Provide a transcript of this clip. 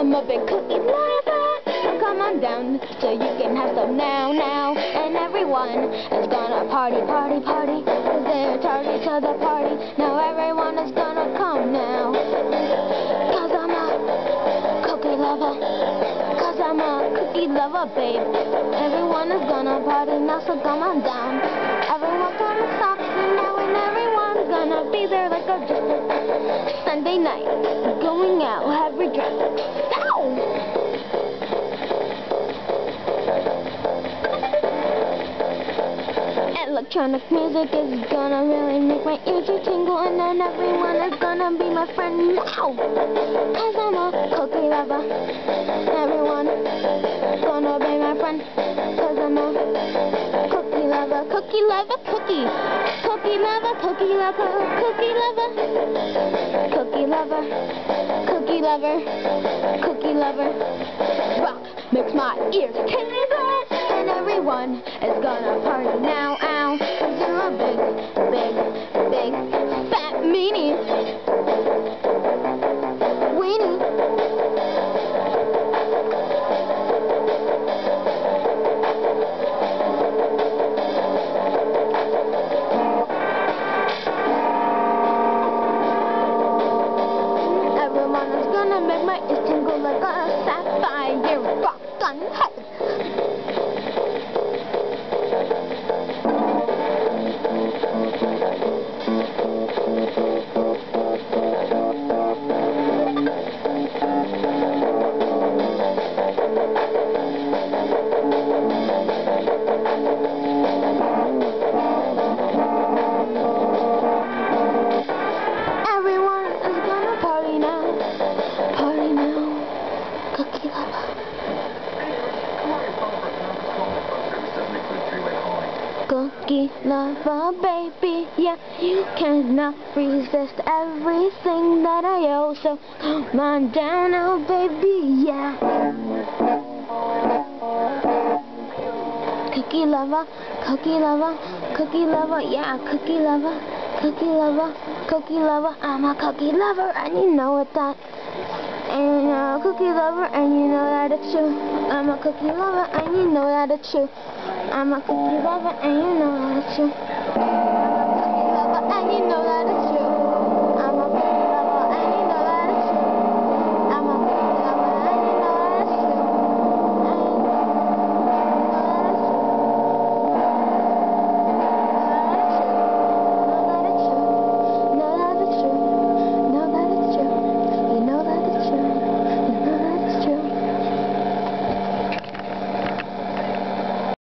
I'm a big cookie lover, so come on down, so you can have some now, now. And everyone is gonna party, party, party, cause they're tardy to the party. Now everyone is gonna come now, cause I'm a cookie lover, cause I'm a cookie lover, babe. Everyone is gonna party now, so come on down. Everyone's gonna stop everyone's gonna be there like a just Sunday night. Going out, have your drink. Ow! Electronic music is gonna really make my ears tingle and then everyone is gonna be my friend now. Cause I'm a cookie lover. Lover, cookie. Cookie lover, cookie lover, cookie lover. Cookie lover, cookie lover, cookie lover. Rock makes my ears tingle and everyone is gonna party now, ow. Cause you're a big, big, big, fat meanie. Is gonna make my ears tingle like a Cookie lover, baby, yeah, you cannot resist everything that I owe. So come on down, oh baby, yeah. Cookie lover, cookie lover, cookie lover, yeah, cookie lover, cookie lover, cookie lover. I'm a cookie lover, and you know it that. And you're a cookie lover, and you know that it's true. I'm a cookie lover, and you know that it's true. I'm a cookie lover, and you know that it's true.